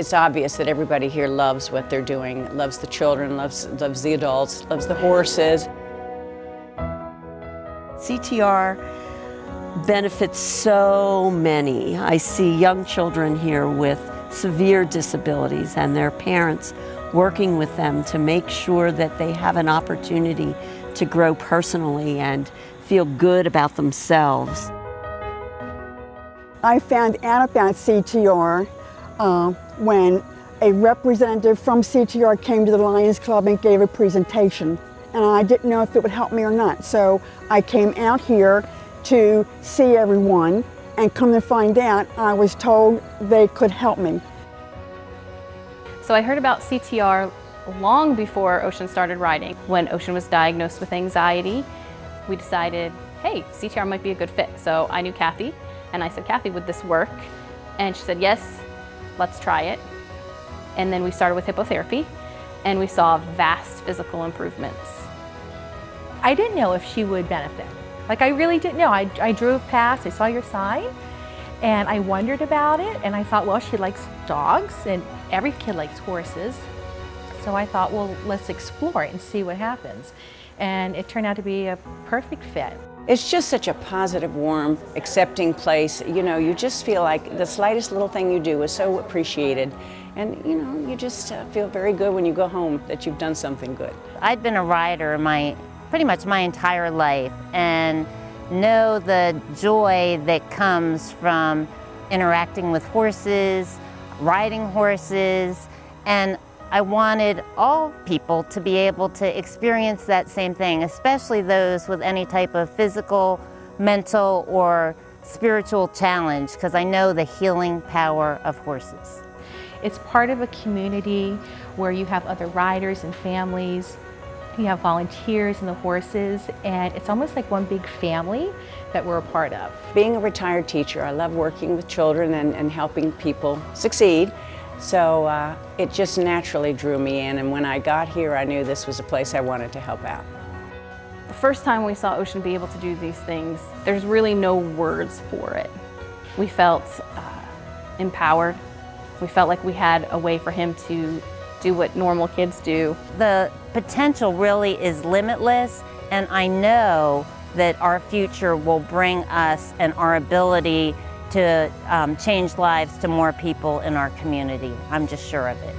It's obvious that everybody here loves what they're doing, loves the children, loves, loves the adults, loves the horses. CTR benefits so many. I see young children here with severe disabilities and their parents working with them to make sure that they have an opportunity to grow personally and feel good about themselves. I found out about CTR uh, when a representative from CTR came to the Lions Club and gave a presentation. And I didn't know if it would help me or not. So I came out here to see everyone and come to find out I was told they could help me. So I heard about CTR long before Ocean started riding. When Ocean was diagnosed with anxiety, we decided, hey, CTR might be a good fit. So I knew Kathy and I said, Kathy, would this work? And she said, yes, let's try it. And then we started with hippotherapy and we saw vast physical improvements. I didn't know if she would benefit. Like I really didn't know. I, I drove past, I saw your sign, and I wondered about it, and I thought, well, she likes dogs, and every kid likes horses. So I thought, well, let's explore it and see what happens. And it turned out to be a perfect fit. It's just such a positive, warm, accepting place. You know, you just feel like the slightest little thing you do is so appreciated. And, you know, you just uh, feel very good when you go home that you've done something good. I've been a rider my pretty much my entire life and know the joy that comes from interacting with horses, riding horses, and I wanted all people to be able to experience that same thing, especially those with any type of physical, mental, or spiritual challenge, because I know the healing power of horses. It's part of a community where you have other riders and families you have volunteers and the horses, and it's almost like one big family that we're a part of. Being a retired teacher, I love working with children and, and helping people succeed. So uh, it just naturally drew me in, and when I got here, I knew this was a place I wanted to help out. The first time we saw Ocean be able to do these things, there's really no words for it. We felt uh, empowered. We felt like we had a way for him to do what normal kids do. The potential really is limitless, and I know that our future will bring us and our ability to um, change lives to more people in our community. I'm just sure of it.